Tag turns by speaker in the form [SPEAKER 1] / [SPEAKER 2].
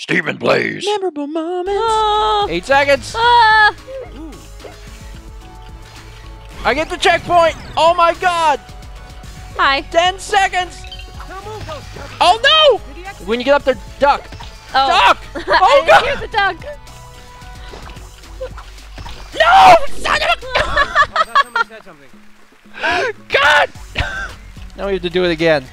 [SPEAKER 1] StephenPlays.
[SPEAKER 2] Memorable moments.
[SPEAKER 3] Oh.
[SPEAKER 2] Eight seconds.
[SPEAKER 3] Ah.
[SPEAKER 2] I get the checkpoint. Oh my god.
[SPEAKER 3] Hi.
[SPEAKER 2] Ten seconds. Oh no! When you get up there, duck.
[SPEAKER 3] Oh.
[SPEAKER 2] Duck! Oh
[SPEAKER 3] didn't
[SPEAKER 2] god!
[SPEAKER 3] hear the duck.
[SPEAKER 2] No! Son of a God! now we have to do it again.